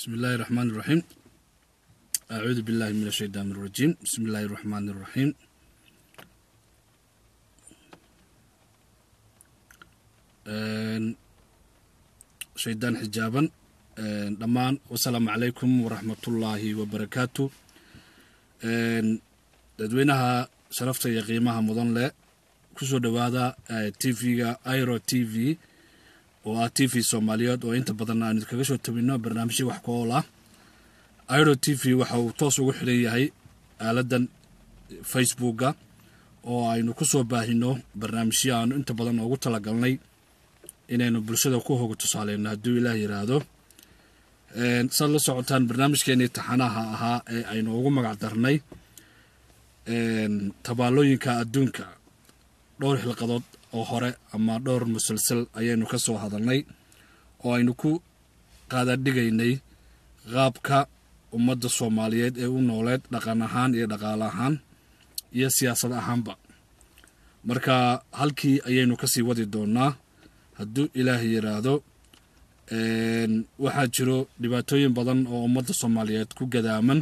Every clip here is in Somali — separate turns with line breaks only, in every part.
بسم الله الرحمن الرحيم أعوذ بالله من الشيطان الرجيم بسم الله الرحمن الرحيم shaydaan xijaaban dhammaan wasalaamu calaykum waraxmatullaahi wabarakaatu dadweynaha sharafta iyo qiimaha mudan leh kusoo dhowaada t v-ga iro t v oo ah t v soomaaliyeed oo inta badan aanu kaga soo tabino barnaamijya wax ku ool ah. Iro t v waxa uu toos ugu xidhan yahay aaladan facebooka oo aynu ku soo baahino barnaamijyo aanu inta badan ugu talagalnay inaynu bulshada ku hoga tusaaleyno hadduu ilaah yiraahdo. Saad la socotaan barnaamijkeenii taxanaha ahaa ee aynu ugu magac darnay tabaalooyinka adduunka dhowr xilqadood oo hore ama dhowr musalsal ayaynu ka soo hadalnay oo aynu ku qaadadhigaynay qaabka ummadda soomaaliyeed ee u nooleed dhaqan ahaan iyo dhaqaale ahaan iyo siyaasad ahaanba. Marka halkii ayaynu ka sii wadi doonaa hadduu ilaah yiraahdo waxaa jiro dhibaatooyin badan oo ummadda soomaaliyeed ku gadaaman.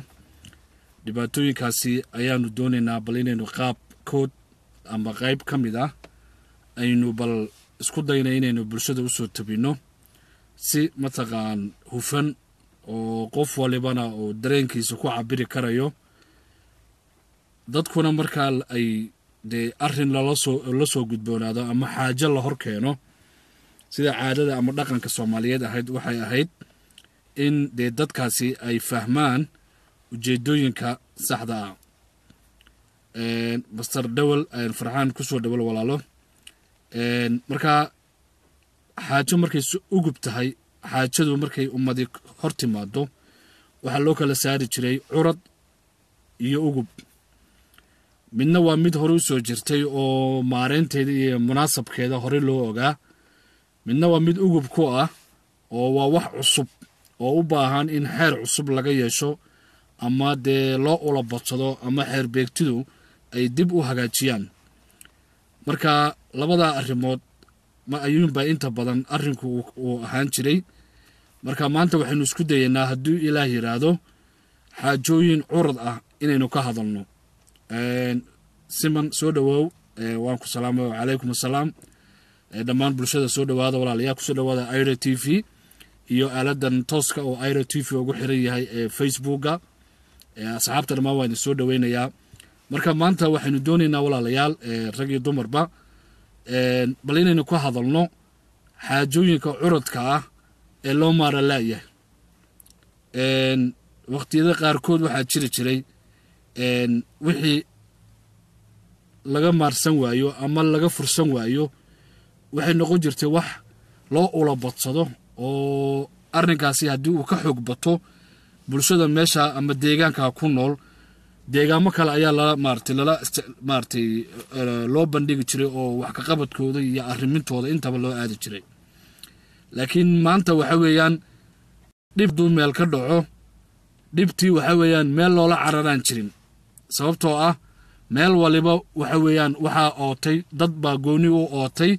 Dhibaatooyinkaasi ayaanu doonaynaa bal inaynu qaab kood ama qayb ka mid ah aynu bal isku dayna inaynu bulshada u soo tabinno. Si mataqaan hufan oo qof walibana uu dareenkiisa ku cabiri karayo. Dadkuna markaa ay dee arrin lalasoo la soo gudboonaado ama xaajo la hor keeno sida caadada ama dhaqanka soomaaliyeed ahayd waxay ahayd in dee dadkaasi ay fahmaan ujeedooyinka saxda ah. Master dhowel farxaan ku soo dhowal walaalo markaa xaajo markay ugub tahay xaajadu markay ummadi hor timaado waxaa loo kala saari jiray curad iyo ugub midna waa mid hore u soo jirtay oo maareynteeda iyo munaasabkeeda hore loo ogaa. Midna waa mid ugub ku ah oo waa wax cusub oo u baahan in xeer cusub laga yeesho ama dee loo ula badsado ama xeer beegtidu ay dib u hagaajiyaan. Marka labadaa arrimood ma ayuunbaa inta badan arrinku uu ahaan jiray. Marka maanta waxaynu isku dayaynaa hadduu ilaah yidhaahdo xaajooyin curad ah inaynu ka hadalno. Siman soo dhowow waan ku salaamay calaykum assalaam dhammaan bulshada soo dhowaada walaalayaa ku soo dhowaada iro t v iyo aaladan tooska oo iro t v ugu xiran yahay ee facebooka. Asxaabta dhammaan waa idin soo dhoweynayaa marka maanta waxaynu doonaynaa walaalayaal rag iyo dumarba bal inaynu ka hadalno xaajooyinka curadka ah ee loo maara laayahay waqtiyada qaarkood waxaa jiri jiray wixii laga maarsan waayo ama laga fursan waayo waxay noqon jirtay wax loo ula badsado oo arrinkaasi haddii uu ka xoog bato bulshada meesha ama deegaanka ku nool deegaamo kale ayaa lala maaratay lala maaratay loo bandhigi jiray oo wax ka qabadkooda iyo arrimintooda intaba loo aadi jiray. Laakiin maanta waxa weeyaan dhib duu meel ka dhaco dhibtii waxa weeyaan meel loola cararaan jirin. Sababtoo ah meel waliba waxa weeyaan waxaa ootay dad baa gooni u ootay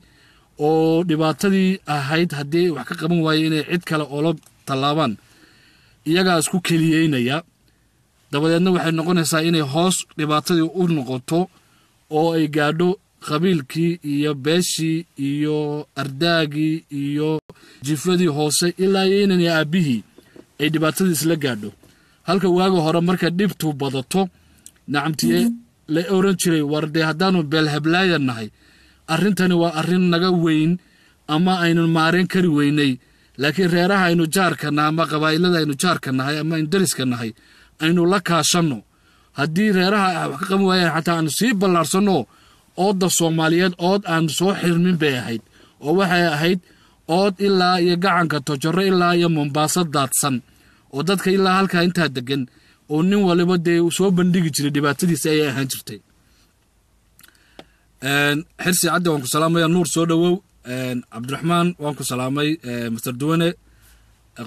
oo dhibaatadii ahayd haddii wax ka qaban waaye inay cid kale oola tallaabaan. Iyagaa isku keliyeynaya dabadeedna waxay noqonaysaa inay hoos dhibaatadii u noqoto oo ay gaadho qabiilkii iyo beeshii iyo ardaagii iyo jifadii hoose ilaa iyo aabbihii ay dhibaatadii isla gaadho. Halka waaga hore marka dhibtu badato nacamtiye la oran jiray war dee haddaanu beelhablaaya nahay arrintani waa arrin naga weyn ama aynu maareen kari weynay. Laakiin reeraha aynu jaarka nahay ama qabaa'ilada aynu jaarka nahay ama aynu dariska nahay aynu la kaashanno haddii reeraha wax ka qaban waayaan xataa aanu sii ballaarsanno oodda soomaaliyeed ood aan soo xirmin bay ahayd. Oo waxay ahayd ood ilaa iyo gacanka tojoro ilaa iyo mombaaso daadsan. Oo dadka ilaa halkaa intaa degan oo nin waliba dee soo bandhigi jiray dhibaatadiisi ayay ahaan jirtay. Xirsi caddi waan ku salaamaya nuur soo dhowow cabdiraxmaan waan ku salaamay. Master duwane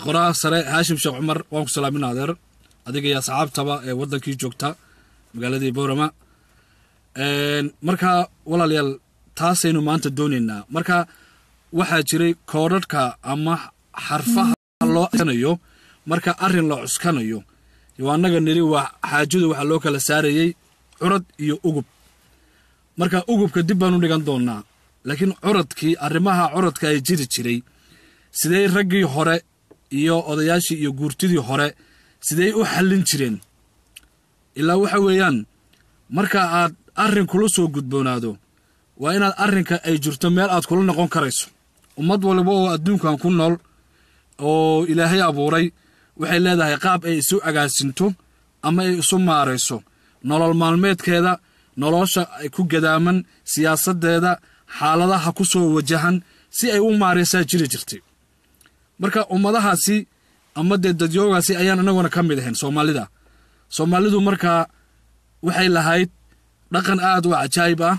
qoraa sare haashim sheekh cumar waan ku salaamin adeer adiga iyo asxaabtaba ee waddankii joogta magaaladii boorama. Marka walaalayaal taasaynu maanta doonaynaa. Marka waxaa jiray koodhadhka ama xarfaha loo nayo marka arrin la cuskanayo yo annaga niri waa xaajadu waxaa loo kala saarayey curad iyo ugub. Marka ugubka dib baan u dhigan doonnaa laakiin curadkii arrimaha curadka ay jiri jiray sidey raggii hore iyo odayaashii iyo guurtidii hore sidey u xallin jireen. Ilaa waxa weeyaan marka aad arrin kula soo gudboonaado waa inaad arrinka ay jirto meel aad kula noqon karayso. Ummad waliba oo adduunkan ku nool oo ilaahay abuuray waxay leedahay qaab ay isu agaasinto ama ay isu maarayso. Nolol maalmeedkeeda nolosha ay ku gadaaman siyaasaddeeda xaaladaha ku soo wajahan si ay u maaraysaa jiri jirtay. Marka ummadahaasi ama dee dadyoogaasi ayaan inaguna ka mid ahayn soomaalida. Soomaalidu markaa waxay lahayd dhaqan aad u cajaayib ah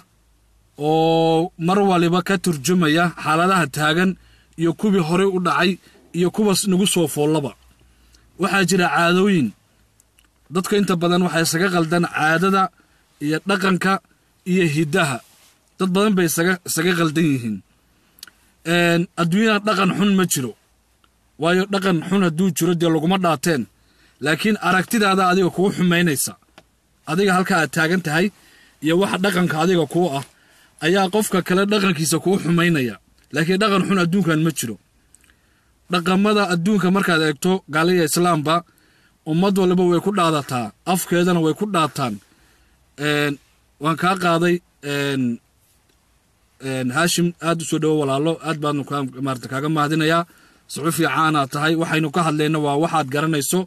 oo mar waliba ka turjumaya xaaladaha taagan iyo kuwii horey u dhacay iyo kuwaas nagu soo foollaba. Waxaa jira caadooyin. Dadka inta badan waxay isaga qaldan caadada iyo dhaqanka iyo hiddaha dad badan bay isaga qaldan yihiin. Adduunyada dhaqan xun ma jiro waayo dhaqan xun hadduu jiro dee laguma dhaateen. Laakiin aragtidaada adiga kugu xumaynaysa. Adiga halka aad taagan tahay iyo waxa dhaqanka adiga kuu ah ayaa qofka kale dhaqankiisa kuu xumaynaya. Laakiin dhaqan xun adduunkan ma jiro. Dhaqamada adduunka markaad eegto gaaliya islaamba ummad waliba way ku dhaadataa. Afkeedana way ku dhaataan. Waan kaa qaaday haashim aad u soo dhowo walaalo. Aad maarata kaaga mahadinayaa suxufi caanaa tahay. Waxaynu ka hadlayna waa waxaad garanayso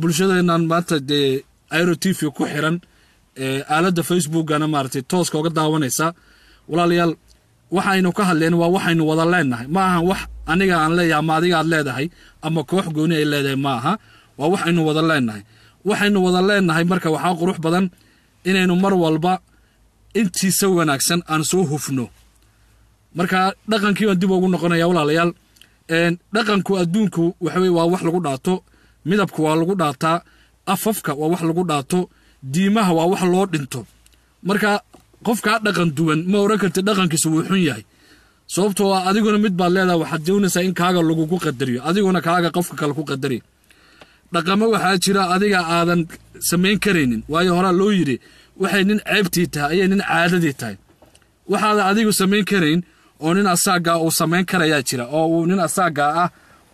bulshadeennan maanta dee t v ku xiran aaladda facebookana maaratay tooska oga daawanaysa. Walaalayaal waxaynu ka hadlayna waa waxaynu wada leenahay. Ma ahan wax aniga aan leeyahay ama adiga aad leedahay ama koox gooni ay leedahay ma aha. Waa waxaynu wada leenahay. Waxaynu wada leenahay marka waxaa qurux badan inaynu mar walba intiisa wanaagsan aan soo hufno. Marka dhaqankii baan dib ugu noqonaya walaalayaal dhaqanku adduunku waxaweye waa wax lagu dhaato midabku waa lagu dhaataa afafka waa wax lagu dhaato diimaha waa wax loo dhinto. Marka qofkaa dhaqan duwan ma oran karti dhaqankiisa wuu xun yahay. Sababtoo ah adiguna mid baad leedahay waxaad doonaysaa in kaaga lagugu qadariyo adiguna kaaga qofka kale ku qadari dhaqamo waxaa jira adiga aadan samayn karaynin waayo horaa loo yidhi waxay nin ceebtii tahay ayay nin caadadii tahay. Waxaadan adigu samayn karayn oo nin asaagaa uu samayn karayaa jira oo uu nin asaagaa ah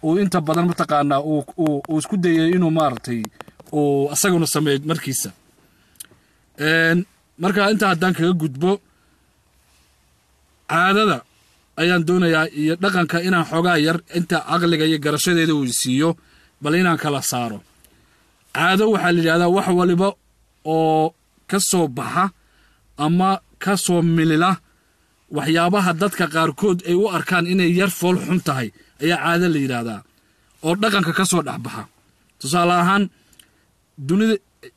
uu inta badan mataqaanaa uu isku dayay inuu maaragtay uu asaguna sameeyo markiisa. Marka intaa haddaan kaga gudbo caadada ayaan doonayaa iyo dhaqanka inaan xoogaa yar inta caqliga iyo garashadeeda uu siiyo bal inaan kala saaro. Caado waxaa la yidhahdaa wax waliba oo ka soo baxa ama ka soo milila waxyaabaha dadka qaarkood ay u arkaan inay yar fool xun tahay ayaa caado la yidhaahdaa oo dhaqanka ka soo dhexbaxa. Tusaale ahaan dunida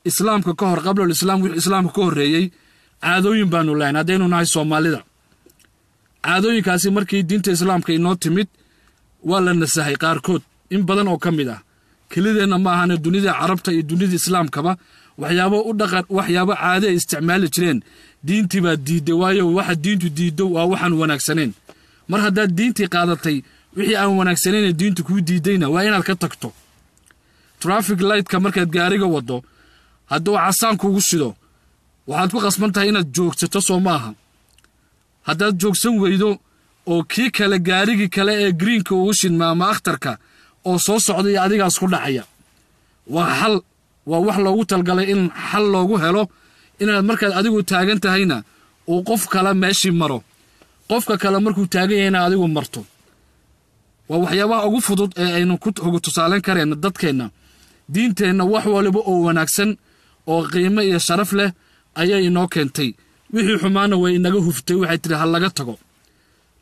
islaamka ka hor qablal islaam wixii islaamka ka horreeyey caadooyin baanu lahayn. Haddaynu nahay soomaalida. Caadooyinkaasi markii diinta islaamka inoo timid waa la nasahay qaarkood. In badan oo ka mid ah kelideenna ma ahane dunida carabta iyo dunida islaamkaba waxyaabo u dhaqan waxyaabo caade ay isticmaali jireen diintii baa diidday waayo waxa diintu diiddo waa waxaan wanaagsaneen mar haddaad diintii qaadatay wixii aan wanaagsanayne diintu kuu diiddayna waa inaad ka tagto. Traffic lightka markaad gaariga waddo hadduu casaan kuugu shido waxaad ku qasban tahay inaad joogsato soo ma aha. Haddaad joogsan weydo oo kii kale gaarigii kale ee greenka ugu shidma ama akhtarka oo soo socda adigaas ku dhacaya. Waa xal waa wax loogu talgalay in xal loogu helo inaad markaad adigu taagan tahayna uu qof kale meeshii maro. Qofka kale markuu taagan yahayna adigu marto. Waa waxyaabaha ugu fudud ee aynu kugu tusaaleyn karayna dadkeenna. Diinteenna wax waliba oo wanaagsan oo qiimo iyo sharaf leh ayay inoo keentay. Wixii xumaana way inaga huftay waxay tidhi ha laga tago.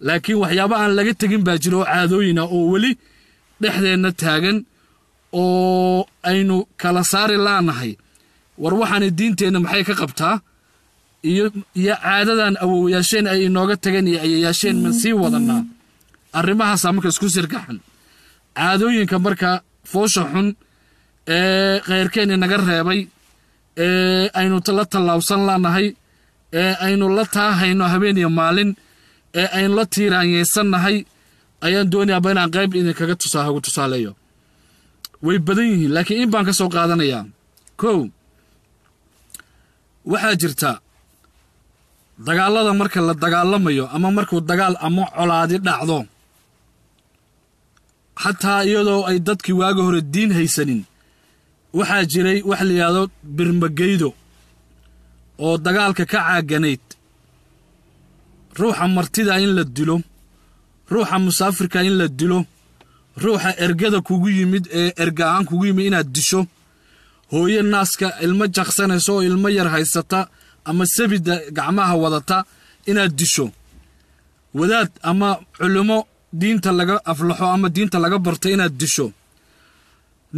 Laakiin waxyaaba aan laga tegin baa jira oo caadooyin ah oo weli dhexdeenna taagan oo aynu kala saari laanahay war waxaana diinteenna maxay ka qabtaa? Iyo caadadan awowayaasheen ay inooga tageen iyo ayayaasheen man sii wadannaa? Arrimahaasaa marka isku sirgaxan caadooyinka marka foosha xun ee khayrkeen inaga reebay ee aynu la tallaabsan lanahay ee aynu la taahayno habeen iyo maalin ee aynu la tiiraanyeysannahay ayaan doonayaaba inaan qayb idinkaga tusaa hagu tusaaleeyo. Way badan yihiin laakiin in baan ka soo qaadanayaa. Kow waxaa jirta dagaallada marka la dagaalamayo ama markuu dagaal ama colaadi dhacdo xataa iyadoo ay dadkii waaga hore diin haysanin waxaa jiray wax la yidhaahdo birmageydo oo dagaalka ka caaganayd. Ruuxa martida in la dilo ruuxa musaafirka in la dilo ruuxa ergada kugu yimid ee erga-aan kugu yimid inaad disho hooyo naaska ilmo jaqsanaysa oo ilmo yar haysata ama sabida gacmaha wadata inaad disho. Wadaad ama culimo diinta laga aflaxo ama diinta laga barto inaad disho.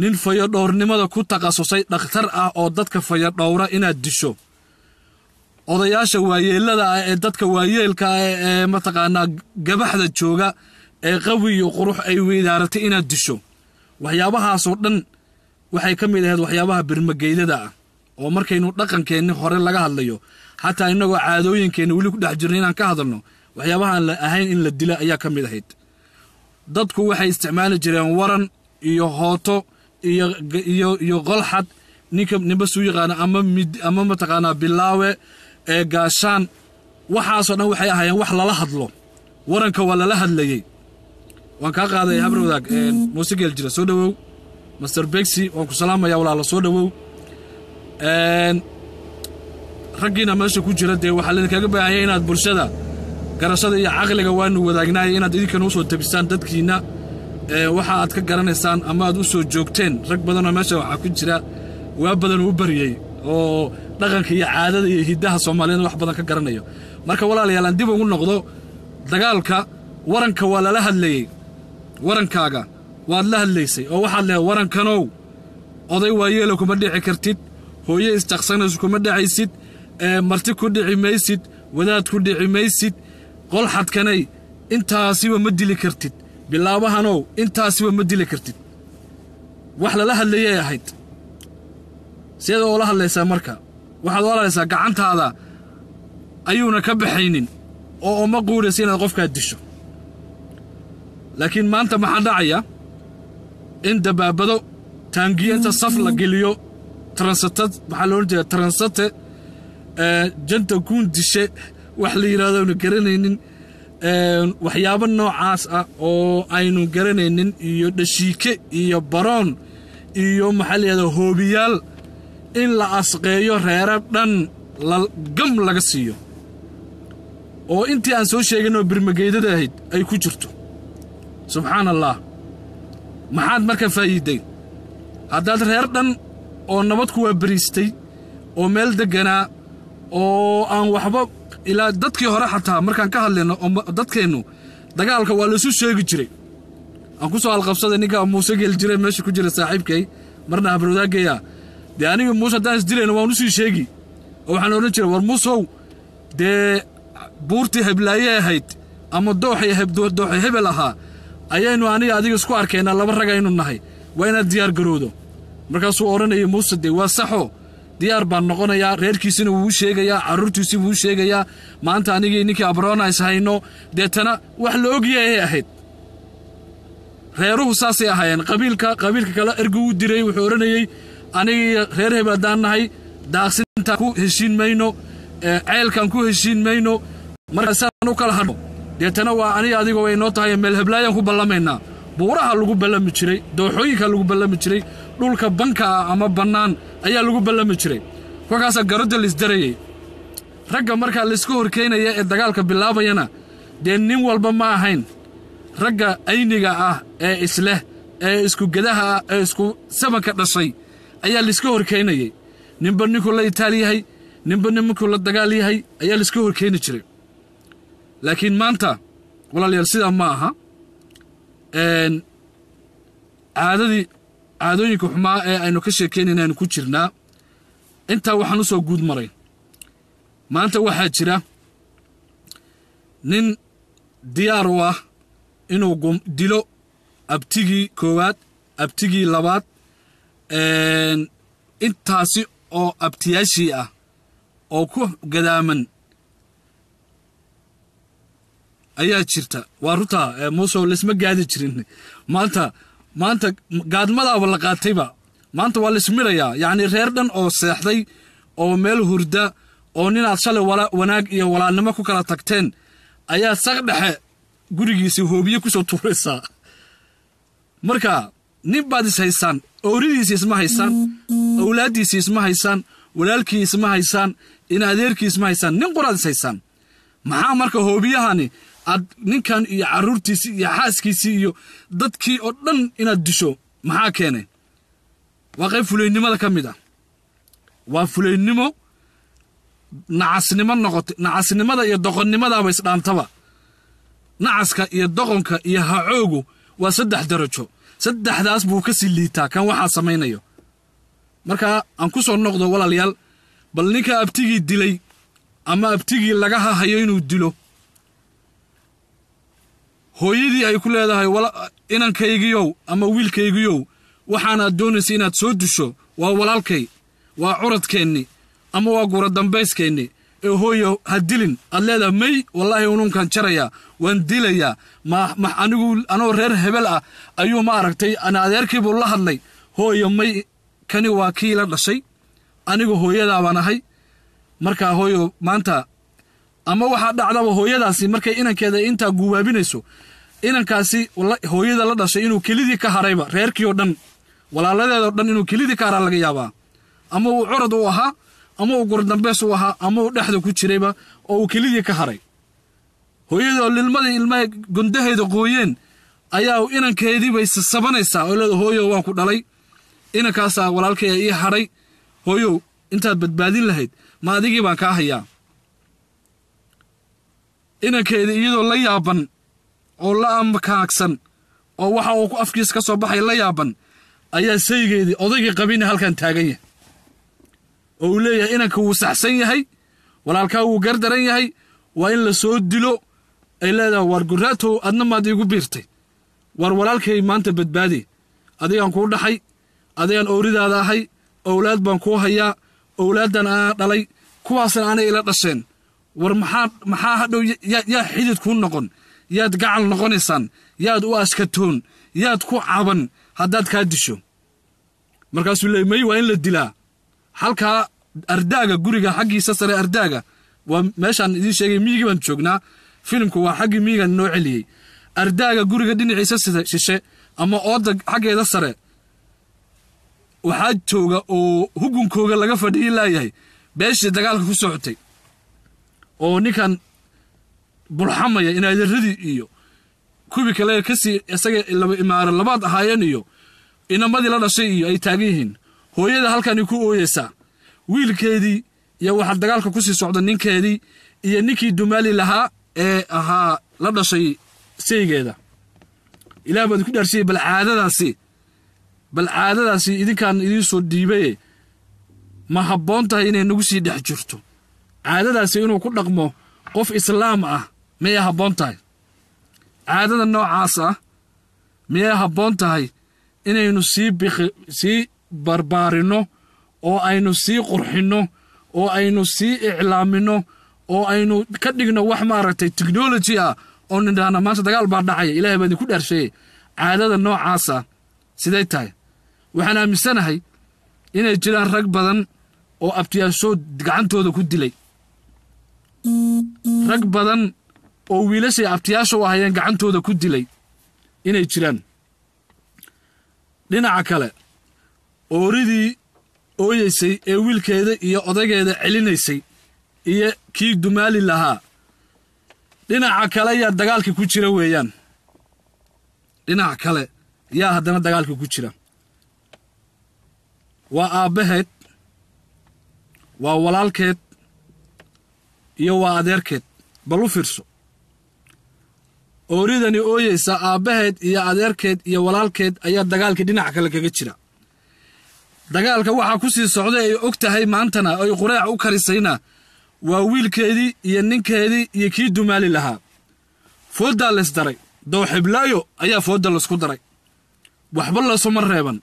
Nin fayodhowrnimada ku takhasusay dhakhtar ah oo dadka fayodhowra inaad disho. Odayaasha waayeelada ah ee dadka waayeelka ah ee mataqaanaa gabaxda jooga ee qawi iyo qurux ay weydaaratay inaad disho. Waxyaabahaasoo dhan waxay ka mid ahayd waxyaabaha birmageydada ah oo markaynu dhaqankeenni hore laga hadlayo xataa innagoo caadooyinkeenna weli ku dhex jirno inaan ka hadalno waxyaabahaan la ahayn in la dila ayaa ka mid ahayd. Dadku waxay isticmaali jireen waran iyo hooto iyo qolxad ninka ninba suu yaqaana ama mataqaanaa bilaawe ee gaashaan. Waxaasoo dhan waxay ahaayeen wax lala hadlo. Waranka waa lala hadlayey. Waan kaa qaaday habar wadaag muuse geel jira. Soo dhowow master begsi waan ku salaamayaa walaala soo dhowow raggiina meesha ku jira dee waxaa laydinkaga baahanya inaad bulshada garashada iyo caqliga waanu wadaagnaaya inaad idinkana u soo tabisaan dadkiinna waxa aad ka garanaysaan ama aad u soo joogteen rag badanoo meesha waxaa ku jira waa badan uu baryey oo dhaqanka iyo caadada iyo hiddaha soomaaliyeed wax badan ka garanayo. Marka walaalayaal aan dib ugu noqdo dagaalka waranka waa lala hadlayey warankaaga waad la hadlaysay oo waxaad lehay warankanow oday waayeelo kuma dhici kartid hooye isjaqsanaysu kuma dhacaysid marti ku dhici maysid wadaad ku dhici maysid qolxadkanay intaasiba ma dili kartid. Bilaabahanow intaasiba ma dili kartid. Wax lala hadlayay ahayd. Sideeda oola hadlaysaa marka waxaad oola hadlaysaa gacantaada ayuuna ka baxaynin oo uma quudhaysa inaad qofkaad disho. Laakiin maanta maxaa dhacaya in dabaabado taangiyo inta saf la geliyo transatad maxaa la odhan jeeda transate janta kuun dishe wax la yidhahdo aynu garanaynin waxyaabo noocaas ah oo aynu garanaynin iyo dhashiike iyo baroon iyo maxaa la yidhahda hoobiyaal in la asqeeyo reero dhan gam laga siiyo. Oo intii aan soo sheeginoo birmageydada ahayd ay ku jirto. Subxaan allah maxaad marka faa'iidday haddaad reer dhan oo nabad ku waabariistay oo meel degganaa oo aan waxba ilaa dadkii hore xataa markaan ka hadlayno oo dadkeennu dagaalka waa laisu sheegi jiray. Aan ku soo alqabsaday ninka muuse geel jiray meesha ku jira saaxiibkay marna habarwadaagaya dee aniga muuse haddaan isdilayno waan u sii sheegi oo waxaan odhan jiray war muusow dee buurtii heblaayey ahayd ama dooxay hebel ahaa ayaynu aniga adiga isku arkaynaa laba rag aynu nahay. Waa inaad diyaar garowdo markaasuu odhanayay muuse dee waa saxo. Diyaar baan noqonayaa reerkiisina wuu u sheegayaa carruurtiisii wuu sheegayaa. Maanta anigii ninkii abroona is hayno deetana wax la ogyahay ahayd. Reeruhu saasay ahaayeen. Qabiilka qabiilka kale ergu u diray wuxuu odhanayey anigii reer hebel haddaan nahay daaqsintaan ku heshiin mayno ceelkaan ku heshiin mayno markaasaan u kala hadho deetana waa aniga adigoo way noo tahay meel heblaayaan ku ballamaynaa buuraha lagu ballami jiray dooxooyinka lagu ballami jiray dhulka banka ah ama bannaan ayaa lagu ballami jiray. Kolkaasaa garodda laisdarayey ragga markaa la isku horkeynaya ee dagaalka bilaabayana dee nin walba ma ahayn. Ragga ayniga ah ee isleh ee isku gedaha ah ee isku sabanka dhashay ayaa laiska horkeynayey ninba ninkuu la itaal yahay ninba ninkuu la dagaal yahay ayaa laiska horkeyni jiray laakiin maanta walaalayaal sidaa ma aha. Caadadii caadooyinka xumaa ee aynu ka sheekaynayna aynu ku jirnaa intaa waxaan u soo guud maray. Maanta waxaa jira nin diyaar u ah inuu dilo abtigii koowaad abtigii labaad. Intaasi oo abtiyaashii ah oo ku gadaaman ayaa jirta. Waa runtaa muusow laisma gaadi jirin. Maanta maanta gaadmadaaba la qaatayba. Maanta waa laismirayaa yacni reer dhan oo seexday oo meel hurda oo ninaad shalay wanaag iyo walaalnimo ku kala tagteen ayaa saq dhexe gurigiisii hoobiye ku soo tuuraysaa marka nin baad is haysaan isma haysaan awlaaddiisi isma haysaan walaalkii isma haysaan in adeerkii isma haysaan nin qoraad is haysaan. Maxaa marka hoobiyahani ninkan iyo carruurtiisii iyo xaaskiisii iyo dadkii oo dhan inaad disho maxaa keenay? Waa qayb fulaynimada ka mid ah. Waa fulaynimo nacasnimo noqotay nacasnimada iyo doqonnimadaaba isdhaantaba. Nacaska iyo doqonka iyo hacoogu waa saddex darajo. Saddexdaas buu ka sii liitaa kan waxaa samaynayo. Marka aan ku soo noqdo walaalayaal bal ninka abtigii dilay ama abtigii laga hahayo inuu dilo hooyadii ay ku leedahay inankaygiyow ama wiilkaygiyow waxaanaad doonaysa inaad soo disho waa walaalkay waa curadkeenni ama waa gura dambayskeenni ee hooyo ha dilin. Aad leedahay may wallaahi ununkan jarayaa waan dilayaa. Anigu anoo reer hebel ah ayuu ma aragtay. Ana adeerkiibuu la hadlay. Hooyo may kani waa kii la dhashay. Anigu hooyadaabaan ahay. Markaa hooyo maanta ama waxaa dhacdaba hooyadaasi markay inankeeda intaa guubaabinayso inankaasi hooyada la dhashay inuu kelidii ka harayba reerkii oo dhan walaaladeedao dhan inuu kelidii ka haraa laga yaabaa. Ama uu curad u ahaa ama uu gurdambeys u ahaa ama uu dhexda ku jirayba oo uu kelidii ka haray. Hooyadoo lilmadii ilmaha gondaheeda qooyeen ayaa inankeediibay sasabanaysaa. Oo leeda hooyo waan ku dhalay. Inankaasaa walaalkaya ii hadhay hooyow intaad badbaadin lahayd. Ma adigii baan kaa hayaa. Inankeedii iyadoo la yaaban oo la amkaagsan oo waxa uu afkiisa ka soo baxay la yaaban ayaa saygeedii odaygii qabina halkan taagan yahay. Oo uu leeyahay inanka wuu saxsan yahay walaalkaa wuu gardaran yahay waa in la soo dilo ay leedahay waar guraatow adna maad iigu biirtay. Waar walaalkay maanta badbaadi adigaan kuu dhaxay adigaan owridaada ahay owlaad baan kuu hayaa owlaaddan anaa dhalay kuwaasna aanay ila dhasheen. War maxaa maxaa hadhow yaa xidid kuu noqon yaad gacal noqonaysaan yaad u askatoon yaad ku caban haddaad kaa disho. Markaasuu leey may waa in la dilaa. Halkaa ardaaga guriga xaggiisa sare ardaaga waa meeshaan idiin sheegay miyigii baan joognaa. Filimku waa xaggii miyigan noo celiyey ardaaga guriga dhinaciisa shishe ama ooda xaggeeda sare waxaa jooga oo hugunkooga laga fadhiyi laayahay beeshii dagaalka ku socotay oo ninkan bulxamaya inaaderadii iyo kuwii kale ka sii isaga laba imaaro labaad ahaayeen iyo inamadii la dhashay iyo ay taagan yihiin hooyada halkani ku ooyeysaa wiilkeedii iyo waxaa dagaalka ku sii socda ninkeedii iyo ninkii dumaali lahaa ee ahaa la dhashay saygeeda ilaah baad ku dhaarsiyey bal caadadaasi caadadaasi idinkaan idiin soo dhiibaye ma habboon tahay inay nagu sii dhex jirto. Caadadaasi inuu ku dhaqmo qof islaam ah miyay habboon tahay? Caadada noocaas ah miyay habboon tahay inaynu sii barbaarinno oo aynu sii qurxinno oo aynu sii iclaaminno oo aynu ka dhigno wax maaragtay technology ah oo nidhaahna maanta dagaal baa dhacaya. Ilahay baa idinku dhaarsheeye caadada noocaasa siday tahay. Waxaan aaminsanahay inay jiraan rag badan oo abtiyaashood gacantooda ku dilay. Rag badan oo wiilashay abtiyaasha u ahayeen gacantooda ku dilay inay jiraan. Dhinaca kale ooridii ooyeysay ee wiilkeeda iyo odaygeeda celinaysay iyo kii dumaali lahaa. Dhinaca kale yaa dagaalka ku jira weeyaan. Dhinaca kale yaa haddana dagaalka ku jira. Waa aabbaheed waa walaalkeed iyo waa adeerkeed. Bal u fiirso ooridani ooyeysa aabbaheed iyo adeerkeed iyo walaalkeed ayaa dagaalkii dhinaca kale kaga jira. Dagaalka waxaa ku sii socday ay og tahay maantana ay qureec u karisayna waa wiilkeedii iyo ninkeedii iyo kii dumaali lahaa. Fooddaa lays daray dowxiblaayo ayaa foodda laysku daray. Waxba laysuma reeban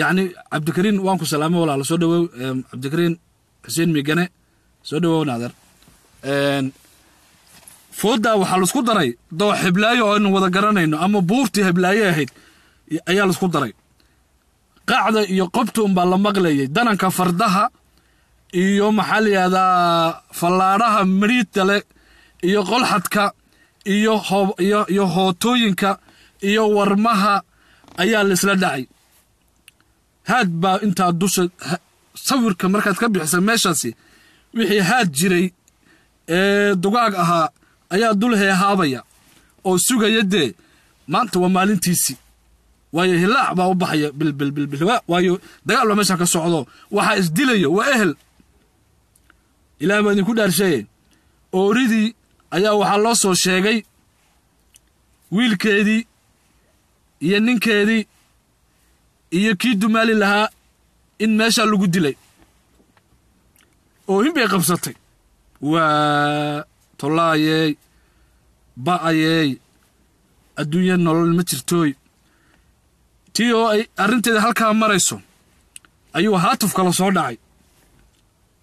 yacni cabdikariin waan ku salaamay walaalo soo dhawow. Cabdikariin xuseen migane soo dhawow naader fooddaa waxaa la isku daray. Doo heblaayo oo aynu wada garanayno ama buurtii heblaaye ahayd ayaa la isku daray. Qacda iyo qobta unbaa la maqlayay. Dananka fardaha iyo maxaa la yidhahdaa fallaadhaha mariidda le iyo qolxadka iyo iyo hootooyinka iyo warmaha ayaa laisla dhacay. Haad baa intaa dusha sawirka markaad ka bixisa meeshaasi wixii haad jiray ee dugaag ahaa ayaa dul heehaabaya oo sugaya dee maanta waa maalintiisii waayo hilaac baa u baxaya bilbilbilbil waayo dagaal baa meeshan ka socdo. Waxaa isdilaya waa ehel. Ilaah baa idinku dhaarsheeye ooridii ayaa waxaa loo soo sheegay wiilkeedii iyo ninkeedii iyo kii dumaali lahaa in meeshaa lagu dilay. Oohin bay qabsatay. Waa tollaayey ba'ayeey adduunya nolol ma jirtooy. Tii oo ay arrinteeda halkaa marayso ayuu haatuf kala soo dhacay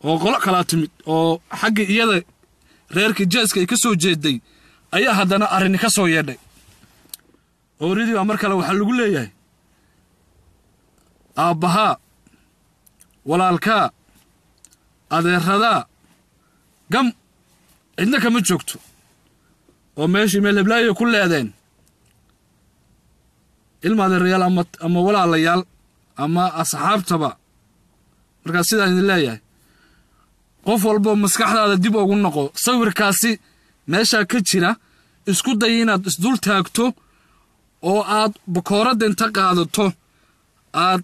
oo qolo kalaa timid oo xagga iyada reerka jeeska ay ka soo jeeday ayaa haddana arrini ka soo yeedhay. Ooridii baa mar kale waxaa lagu leeyahay aabbahaa walaalkaa adeeradaa gam cidna kama joogto oo meeshii meel heblaayo ku leedeen ilma adeerayaal ama walaalayaal ama asxaabtaba markaa sidaan idin leeyahay qof walboo maskaxdaada dib ugu noqo sawirkaasi meeshaa ka jira isku day inaad isdul taagto oo aad bakooradda inta qaadato aad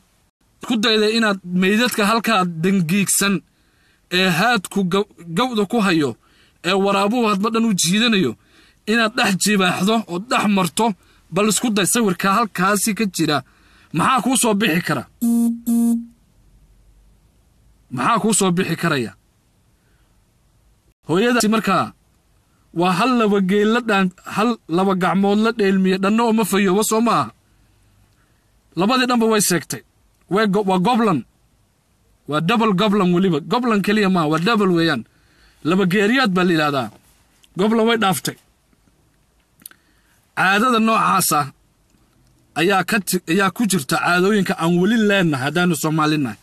isku dayda inaad meydadka halkaa dangiigsan ee haadku gawda ku hayo ee waraabuhu hadba dhan u jiidanayo inaad dhex jibaaxdo ood dhex marto bal isku day sawirka halkaasi ka jira. Maxaa kuu soo bixi kara? Maxaa kuu soo bixi karaya? Hooyadaasi markaa waa hal laba geella dhaan hal laba gacmood la dheelmiye dhanna oo ma fayooba soo ma aha labadii dhanba way seegtay waa goblan. Waa double goblan weliba. Goblan keliya maaha waa double weeyaan laba geeriyaad baa la yidhahdaa goblan way dhaaftay. Caadada noocaasa ayaa ku jirta caadooyinka aan weli leennahay haddaanu soomaalinahay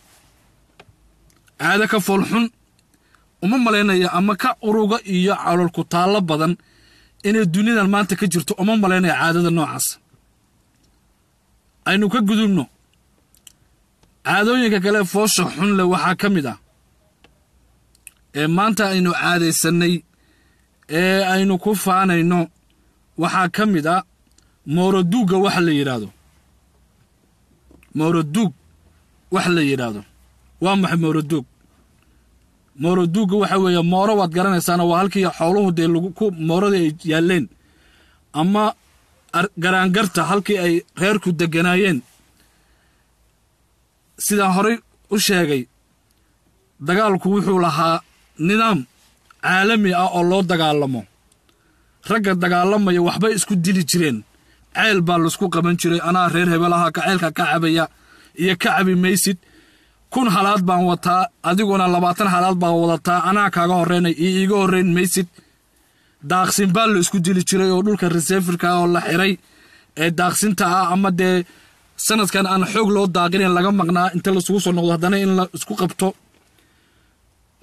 caado ka foolxun uma malaynaya ama ka uruga iyo calool ku taallo badan inay duniyadan maanta ka jirto uma malaynaya caadada noocaas aynu ka gudubno. Caadooyinka kale foosha xun leh waxaa ka mid ah ee maanta aynu caadaysannay ee aynu ku faanayno waxaa ka mid a mooroduugga waxa la yidhaahdo. Mooroduug wax la yidhaahdo. Waa maxay mooroduug mooroduugga waxa weeye mooro waad garanaysaana waa halkii xooluhu dee lagu mooradii ay yaalleen ama garaangarta halkii ay reerku degganaayeen sidaan horay u sheegay dagaalku wuxuu lahaa nidaam caalami ah oo loo dagaalamo. Ragga dagaalamaya waxbay isku dili jireen. Ceel baa la isku qaban jiray anaa reer hebelaha ka ceelka ka cabaya iyo ka cabi maysid. Kun halaad baan wataa adiguna labaatan halaad baa wadataa anaa kaaga horreynay iyo iiga horrayn maysid. Daaqsin baa la isku dili jiray oo dhulka reseefirka oo la xiray. Ee daaqsinta ah ama dee sanadkan aan xoog loo daaqinayn laga maqnaa inta laisugu soo noqdo haddana in la isku qabto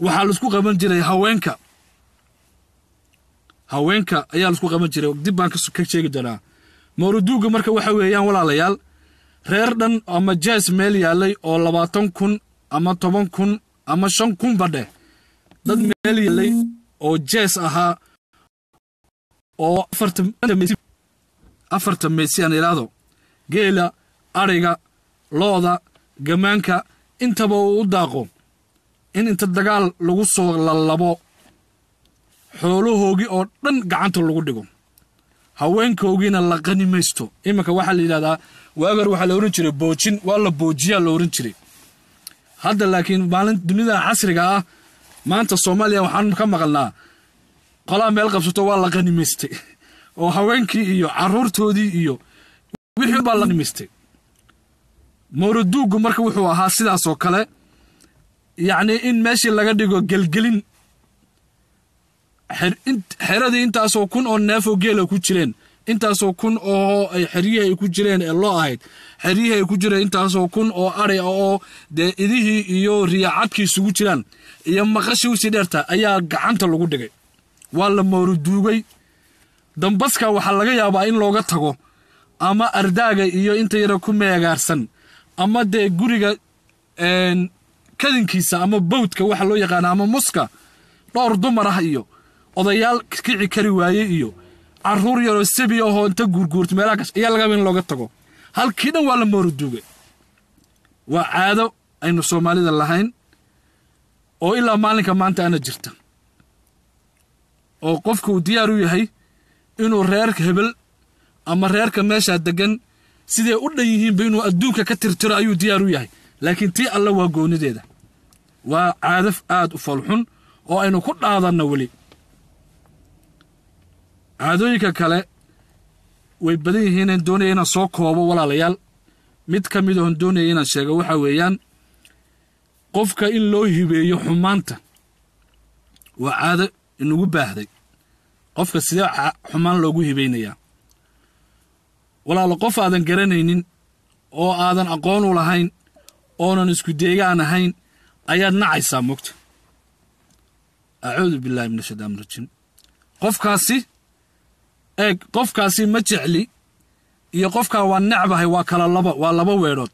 waxaa la isku qaban jiray haweenka. Haweenka ayaa la isku qaban jiray. Dib baan ka sheegi doonaa. Mawraduugga marka waxa weeyaan walaalayaal reer dhan ama jees meel yaallay oo labaatan kun ama toban kun ama shan kunba dheh. Dad meel yaallay oo jees ahaa oo afarta meysi aan idhaahdo geela adhiga looda gamaanka intaba uu u daaqo in inta dagaal lagu soo lallabo xoolahoogii oo dhan gacanta lagu dhigo. Haweenkoogiina la qani iminka waxaa la yidhahdaa waagar waxaa la ohan jiray boojin. Waa la boojiyaa la ohan jiray. Hadda laakiin maalin dunida casriga ah maanta soomaaliya waxaan ka maqalnaa qolaa meel qabsato waa la qanimaystay oo haweenkii iyo caruurtoodii iyo wixii baa la qanimaystay mawraduuggu marka wuxuu ahaa sidaasoo kale yacnii in meeshii laga dhigo gelgelin. Xeradii intaasoo kun oo neefoo geela ku jireen. Intaasoo kun oo ay xeryihii ay ku jireen ee loo ahayd. Xeryihii ay ku jireen intaasoo kun oo ari oo dee idihii iyo riyaacadkii isugu jiraan. Iyo maqashii u sii dheerta ayaa gacanta lagu dhigay. Waa la mooruduugay dambaska waxaa laga yaabaa in looga tago. Ama ardaaga iyo inta yara ku meegaarsan. Ama dee guriga kadinkiisa ama bawdka waxa loo yaqaana ama muska dhowr dumar ah iyo odayaal kici kari waaye iyo carruur yaroo sabi ahoo inta guurguurta meelaha kas ayaa laga yaaba in looga tago. Halkii dhan waa la mooruduugay waa caado aynu soomaalida lahayn oo ilaa maalinka maanta ana jirta. Oo qofka uu diyaar u yahay inuu reerka hebel ama reerka meeshaa deggan siday u dhan yihiinba inuu adduunka ka tirtiro ayuu diyaar u yahay. Laakiin tii alle waa goonideeda waa caadaf aad u falxun oo aynu ku dhaadanno weli. Caadooyinka kale way badan yihiin inaan doonaya inaan soo koobo walaalayaal. Mid ka mid oon doonaya inaan sheego waxaa weeyaan qofka in loo hibeeyo xumaanta waa caado inugu baahday. Qofka sidee xumaan loogu hibaynayaa walaalo qof aadan garanaynin oo aadan aqoon u lahayn oonan isku deegaan ahayn ayaad nacaysaa mogta acuudu billaahi min ashaytaan rajiim qofkaasi eeg qofkaasi ma jecli iyo qofkaa waa necbahay waa kala laba waa laba weedhood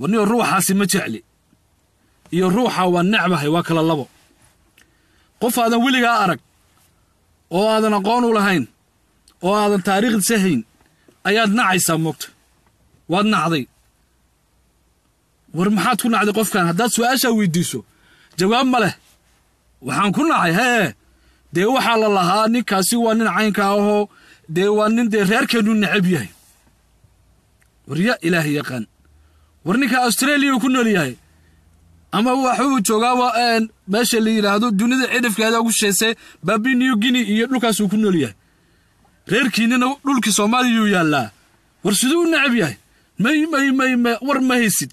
warniyo ruuxaasi ma jecli iyo ruuxa waa necbahay waa kala labo. Qof aadan weligaa arag oo aadan aqoon u lahayn oo aadan taariikhdiisa hayn ayaad nacaysaa moogta waad nacday war maxaad ku nacday qofkan? Haddaad su'aashaa weydiiso. Jawaab ma leh. Waxaan ku nacay hee dee waxaa la lahaa ninkaasi waa nin caynka ahoo dee waa nin dee reerkeennu necab yahay. War ya ilaahay yaqaan. War ninka australiya ku nool yahay. Ama waxuu joogaaba meesha la yidhaahdo dunida cidhifkeeda ugu sheese baabi new guinea iyo dhulkaasuu ku nool yahay. Reerkiinina dhulkii soomaaliyuu yaallaa war siduu u necab yahay? May may may may war ma haysid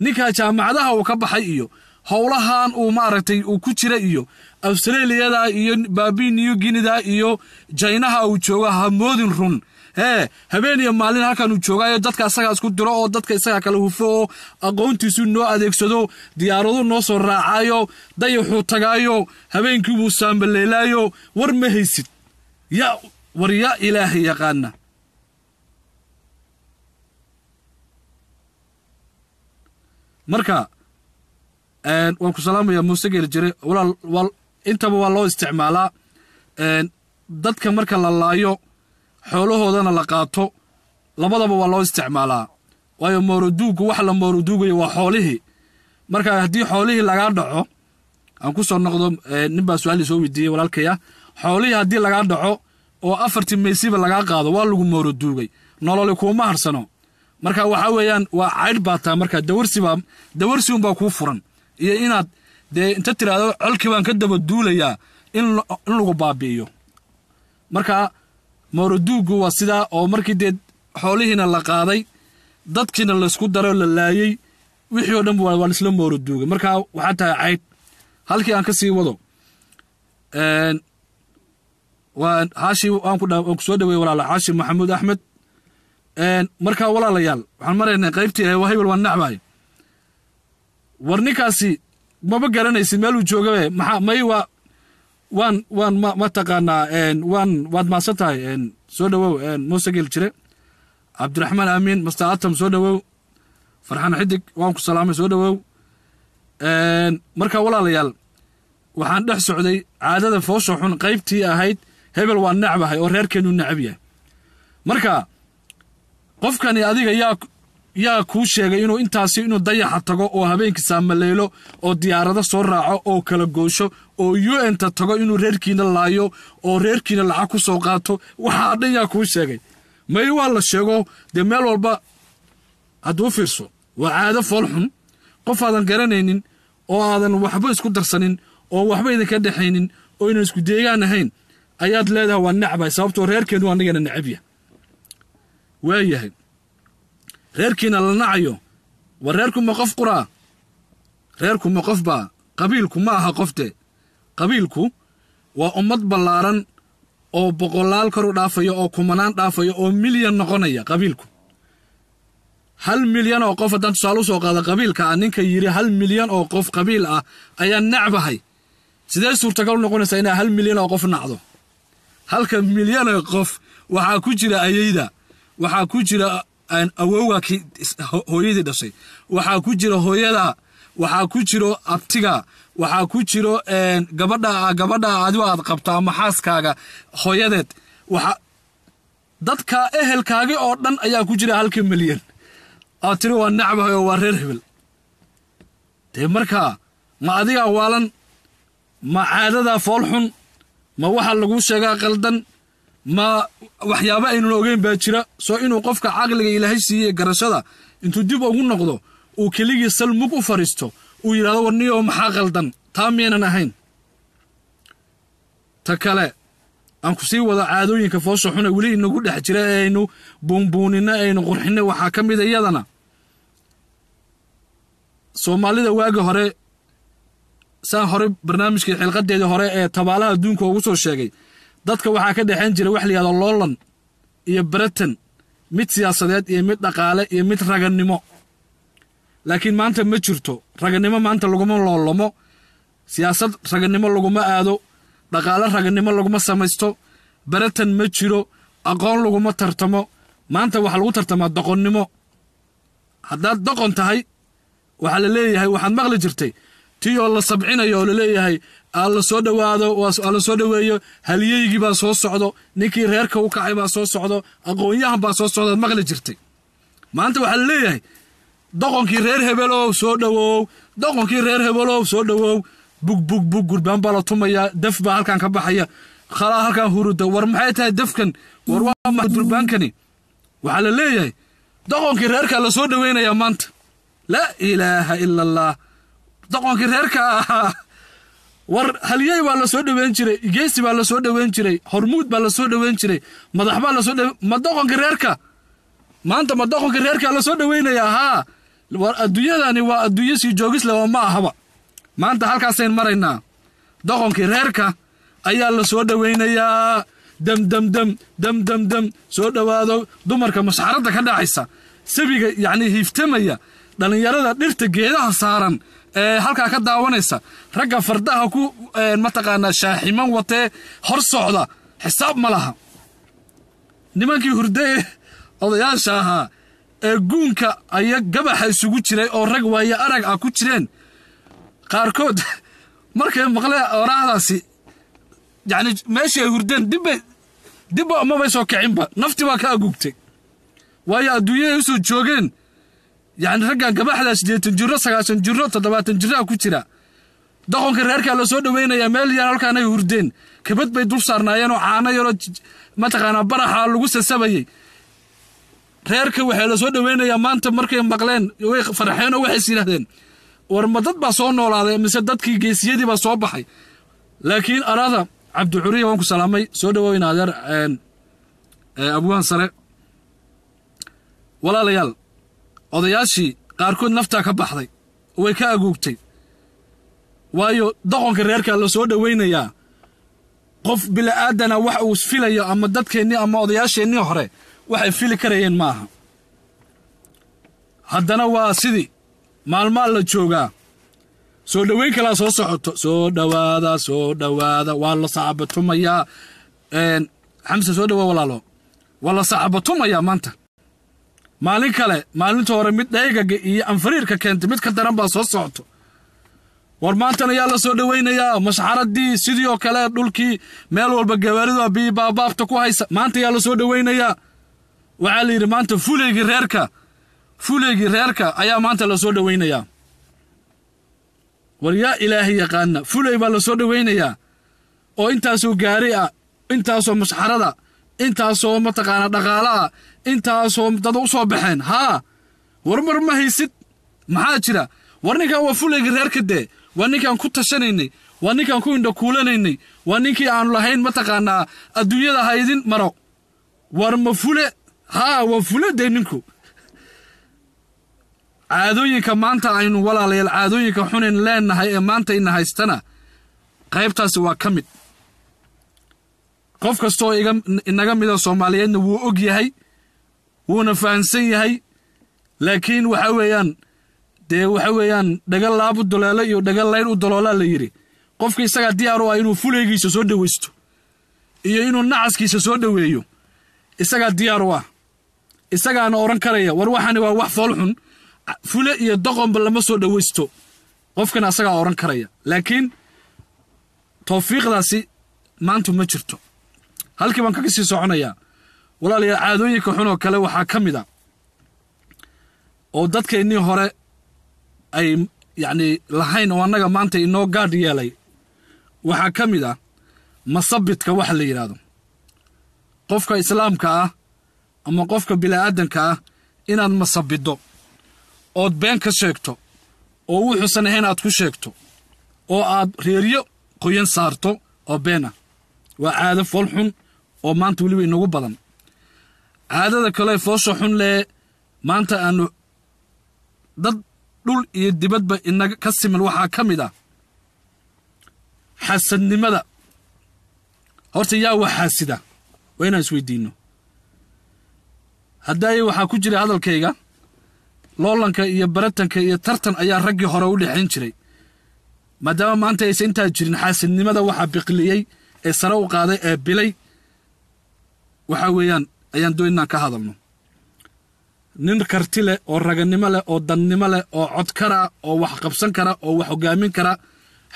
ninkaa jaamacadaha uu ka baxay iyo howlahan uu maaragtay uu ku jira iyo australiyada iyo baabi new guinida iyo jaynaha uu jooga ha moodin run. Hee habeen iyo maalin halkan uu joogaayo dadka isagaa isku diro oo dadka isagaa kala hufo oo aqoontiisu noo adeegsado diyaaradu noo soo raacaayo dayaxuu tagaayo habeenkiibuu saambaleelaayo war ma haysid. Ya war yaa ilaahay yaqaana marka waan ku salaamayaa muuse geeli jire walaal intaba waa loo isticmaalaa. Dadka marka la laayo xoolahoodana la qaato labadaba waa loo isticmaalaa. Waayo mooraduuggu wax la mooraduugayo waa xoolihii. Marka haddii xoolihii lagaa dhaco aan ku soo noqdo nin baa su'aal soo weydiiyey walaalkaya xoolihii haddii lagaa dhaco oo afartii maysiba lagaa qaado waa lagu mooraduugay nololi kuuma harsano marka waxaa weeyaan waa caydh baa taa marka dawarsibaa dawarsi unbaa kuu furan. Iyo inaad dee inta tiraahdo colkii baan ka daba duulayaa in lagu baabi'iyo. Marka mooraduuggu waa sidaa oo markii dee xoolihiina la qaaday dadkiina laysku daro la laayey wixii oo dhan waa laisla mooraduugay marka waxaa tahay caydh halkii aan ka sii wado haashi waan ku soo dhawey walaala xaashi maxamuud axmed marka walaalayaal waxaan maraynaa qaybtii waa hebel waan nacbahay war ninkaasi maba garanaysid meeluu joogabe maxaa may waa waan waan ma taqaanaa waan waad maasan tahay soo dhowow muuse jire. Cabdiraxmaan aamiin master atam soo dhowow farxaan xidig waan ku salaamay soo dhowow marka walaalayaal waxaan dhex socday caadada foosha xun qaybtii ahayd hebel waa necbahay oo reerkeenu necab yahay. Marka qofkani adiga yaa yaa kuu sheegay inuu intaasi inuu dayaxa tago oo habeenkii saamaleelo oo diyaarado soo raaco oo kala goosho oo u n ta tago inuu reerkiina laayo oo reerkiina lacag ku soo qaato waxaa dhan yaa kuu sheegay. May waa la sheego dee meel walba hadduu fiirso waa caado fool xun. Qof aadan garanaynin oo aadan waxba isku darsanin oo waxba idinka dhexaynin oo ynan isku deegaan ahayn ayaad leedahay waa necbahay sababtoo reerkeenu anigana necabya waayahay reerkiina la nacayo war reerku ma qof quraa? Reerku ma qof baa? Qabiilku ma aha qofte. Qabiilku waa ummad ballaaran oo boqolaal kor u dhaafaya oo kumanaan dhaafaya oo milyan noqonaya qabiilku. Hal milyan oo qof haddaan tusaale u soo qaada qabiilka ah ninka yidhi hal milyan oo qof qabiil ah ayaa nacbahay sidee suurtagal u noqonaysaa inaa hal milyan oo qof nacdo? Halka milyan oo qof waxaa ku jira ayeyda waxaa ku jira awowga hooyadii dhashay. Waxaa ku jira hooyada waxaa ku jiro abtiga waxaa ku jiro gabadha gabadha adigo aad qabto ama xaaskaaga hooyadeed. Waxa dadka ehelkaagi oo dhan ayaa ku jira halka milyan. Aad tiri waa nacbahay oo waa reer hebel. Dee markaa ma adigaa waalan ma caadadaa fool xun ma waxa laguu sheegaa qaldan ma waxyaabo aynan ogeyn baa jira. Soo inuu qofka caqliga ilaahay siiyey garashada intuu dib ugu noqdo uu keligii sal mug u fadhiisto uu yidhahdo warniyo maxaa qaldan taa miyaynan ahayn. Ta kale aan ku sii wado caadooyinka foosha xune weli inagu dhex jira ee aynu buunbuuninno aynu qurxinno waxaa ka mid a iyadana. Soomaalida waagi hore saan hore barnaamijkii xilqadeedii hore ee tabaalaha adduunka ugu soo sheegay dadka waxaa ka dhexayn jira wax layihahdo loolan iyo breton mid siyaasadeed iyo mid dhaqaale iyo mid ragannimo laakiin maanta ma jirto. Ragannimo maanta laguma loolamo siyaasad ragannimo laguma aado. Dhaqaale ragannimo laguma samaysto. Breton ma jiro. Aqoon laguma tartamo. Maanta waxaa lagu tartamaa doqonnimo. Haddaad doqon tahay waxaa la leeyahay waxaad maqli jirtay tii oo la sabcinayo oo la leeyahay aa la soo dhowaado aa la soo dhoweeyo halyeygii baa soo socdo ninkii reerka u kacay baa soo socdo aqoonyahan baa soo socdaad maqli jirtay. Maanta waxaa la leeyahay doqonkii reer hebelow soo dhowow doqonkii reer hebelow soo dhowow bug bug bug gurbaan baa la tumayaa daf baa halkan ka baxaya khalaa halkan huruda war maxay tahay dafkan war waa ma gurbaankani waxaa la leeyahay doqonkii reerkaa la soo dhoweynayaa maanta laa ilaaha ila allah doqonkii reerka ahaa war halyey baa la soo dhoweyn jiray geesi baa la soo dhoweyn jiray hormuud baa la soo dhoweyn jiray madax baa la soo dhowe ma doqonkii reerka? Maanta ma doqonkii reerkaa la soo dhoweynayaa haa war adduunyadani waa adduunyo sii joogisle oo ma ahaba. Maanta halkaasayn maraynaa. Doqonkii reerka ayaa la soo dhoweynayaa dam dam dam dam dam dam soo dhowaado dumarka mashxaradda ka dhacaysa sabiga yacnii hiiftamaya dhallinyarada dhirta geedaha saaran halkaa ka daawanaysa. Ragga fardaha ku mataqaanaa shaaximan watee hor socda. Xisaab ma laha. Nimankii hurde ee odayaasha ahaa ee guunka aya gabaxa isugu jiray oo rag waaye arag ah ku jireen. Qaarkood markay maqleen oraahdaasi yacni meeshii ay hurdeen dibbay dibba mabay soo kicinba nafti baa ka agugtay waayo adduunyada ay u soo joogeen yacni raggan gabaxdaa siddeetan jiro sagaashan jiro toddobaatan jiraa ku jira. Doqonka reerkaa la soo dhoweynayaa meel yar halkaanay hurdeen. Kabad bay dul saarnaayeen oo caano yaroo mataqaanaa baraxa lagu sasabayey. Reerka waxaa la dhoweynayaa maanta markay maqleen way farxeen oo waxays yidhahdeen war dad baa soo noolaaday mise dadkii geesiyadii baa soo baxay. Laakiin arada cabdicuriya waan ku salaamay. Soo dhoweyna adeer abwaan sare walaalayaal odayaashii qaarkood naftaa ka baxday way ka aguugtay waayo doqonka reerkaa la soo dhoweynayaa qof bili'aadana wax uu filayo ama dadkeennii ama odayaasheennii hore waxay fili karayeen ma aha haddana waa sidii maalmaa la joogaa. Soo dhoweyn kalaa soo socoto. Soo dhowaada soo dhowaada waa la sacabatumayaa xamse soo dhowaa walaalo. Waa la sacabatumayaa maanta maalin kale maalinta hore mid dhaygaga iyo anfariirka keentay mid ka daran baa soo socoto war maantana yaa la soo dhoweynayaa mashxaradii sidii oo kale dhulkii meel walba gawaaridu bii baabaabta ku haysa maanta yaa la soo dhoweynayaa waxaa la yidhi maanta fuleygii reerka fuleygii reerka ayaa maanta la soo dhoweynayaa war yaa ilaahay yaqaana fuley baa la soo dhoweynayaa oo intaasoo gaari ah intaasoo mashxarada intaasoo mataqaanaa dhaqaala ah intaasoo dad u soo baxeen. Haa warmar ma haysid? Maxaa jira? War ninkan waa fuleygii reerka dee waa ninkaan ku tashanaynay. Waa ninkaan ku indhakuulanaynay waa ninkii aanu lahayn mataqaanaa adduunyada haydin maro. War ma fule? Haa waa fule dee ninku. Caadooyinka maanta aynu walaalayaal caadooyinka xunayn leennahay ee maanta ina haystana qaybtaasi waa ka mid. Qof kastooo iga inaga mida soomaaliyeedna wuu og yahay wuuna fahamsan yahay. Laakiin waxa weeyaan dee waxa weeyaan dhaga laab u daloolo iyo dhaga layn u daloolaa la yidhi qofka isagaa diyaar u ah inuu fuleygiisa soo dhowaysto iyo inuu nacaskiisa soo dhoweeyo isagaa diyaar u ah isagaana odhan karaya war waxani waa wax foolxun fule iyo doqonba lama soo dhowaysto qofkana asagaa odhan karaya. Laakiin tawfiiqdaasi maanta ma jirto. Halkii baan kaga sii soconayaa walaalayaal caadooyinka xun oo kale waxaa ka mid a oo dadkeennii hore ay yacni lahayn oo annaga maanta inoo gaadh yeelay waxaa ka mid ah masabidka waxa la yidhaahdo. Qofka islaamka ah ama qofka bila'aadanka ah inaad masabiddo ood been ka sheegto oo wuxuusan ahayn aad ku sheegto oo aad reeryo qoyan saarto oo been ah waa caado fool xun oo maanta weliba inagu badan caadada kale foosha xun lee maanta aanu dad dhul iyo dibadba inaga ka siman waxaa ka mid ah xasadnimada. Horta yaa wax xaasida waa inaan isweydiinno haddaaye waxaa ku jira hadalkayga loolanka iyo baratanka iyo tartan ayaa raggii hore u dhexayn jiray. Maadaama maanta aysan intaa jirin xaasidnimada waxaa biqliyey ee sare u qaaday ee bilay waxaa weeyaan ayaan doon ka hadalno. Nin karti leh oo raganimo leh oo dannimo leh oo cod kara oo wax qabsan kara oo wax hoggaamin kara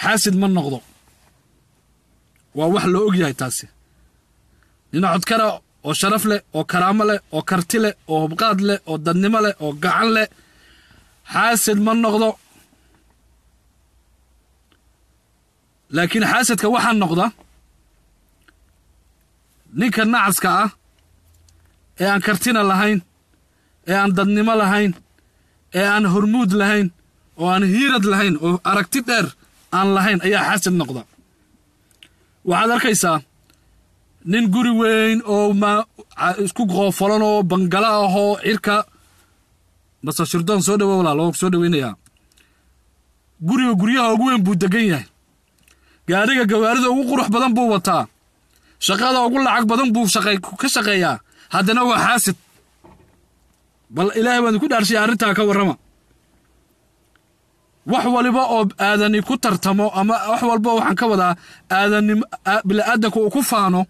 xaasid ma noqdo. Waa wax loo og yahay taasi. Nin codkara oo sharaf leh oo karaamo leh oo karti leh oo hubqaad leh oo dadnimo leh oo gacan leh xaasid ma noqdo. Laakiin xaasidka waxaa noqda ninka nacaska ah ee aan kartina lahayn ee aan dadnimo lahayn ee aan hormuud lahayn oo aan hiirad lahayn oo aragti dheer aan lahayn ayaa xaasid noqda. Waxaad arkaysaa nin guri weyn oo ma isku qoofolan oo bangala ahoo cirka base shirdoon soo dhawo walaa loo soo dhaweynayaa. Guriga guryaha ugu weyn buu degan yahay. Gaadhiga gawaarida ugu qurux badan buu wataa. Shaqada ugu lacag badan buu ka shaqeeyaa haddana waa xaasid bal ilaahay baan ku dhaarshay arrintaa ka warrama. Wax waliba oo aadani ku tartamo ama wax walba waxaan ka wadaa aadanim bila'aadanka uu ku faano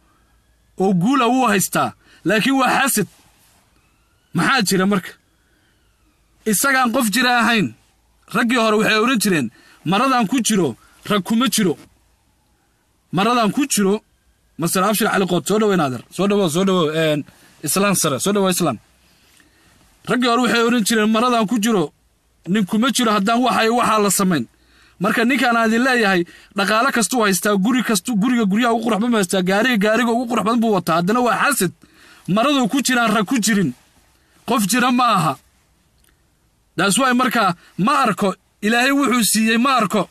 oo guula wuu haystaa. Laakiin waa xaasid maxaa jira marka? Isagaan qof jira ahayn raggii hore waxay odhan jireen maradaan ku jiro rag kuma jiro. Maradaan ku jiro master abshir cali qood soo dhaweyn adeer soo dhawo soo dhawo islaan sare. Soo dhawo islaan. Raggii hore waxay odhan jireen maradaan ku jiro nin kuma jiro haddaan waxay waxaa la samayn. Marka ninkaan aan idin leeyahay dhaqaale kastuu haystaa guri kastu guriga guryaha ugu qurux badan haystaa gaariga gaariga ugu qurux badan buu wataa. Haddana waa xaasid. Maraduu ku jiraan rag ku jirin. Qof jira ma aha. Daas waay markaa ma arko ilaahay wuxuu siiyey ma arko.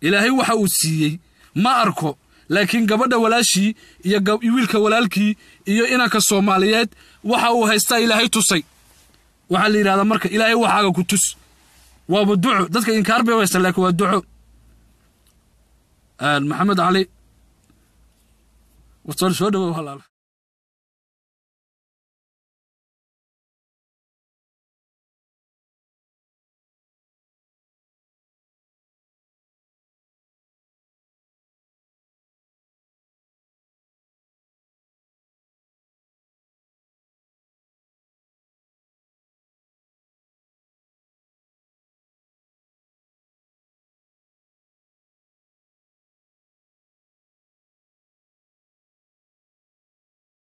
Ilaahay waxa uu siiyey ma arko laakiin gabadha walaashii iyo wiilka walaalkii iyo inanka soomaaliyeed waxa uu haystaa ilaahay tusay. Waxaa la yidhahdaa marka ilaahay waxaaga ku tus. Waaba duco dadka inkaar bay u haystaan laakiin waa duco maxamed cali soo dhawow halaal